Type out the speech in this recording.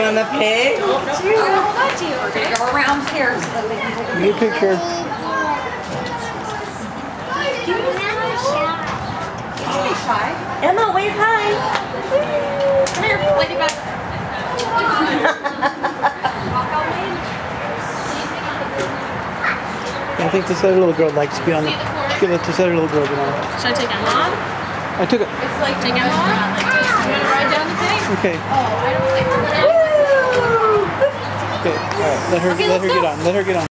on the pig? Hold on to you, okay? Go around here so that we can a picture. Don't be shy. Emma, wave hi. Come here, ladybug. Walk on. I think this other little girl likes to be on the. Should let this other little girl. Should I take Emma on? I took it. It's like Take Emma on? You want to ride down the pig? Okay. Oh, I don't think. Okay. All right. Let her. Okay, let her get on. Let her get on.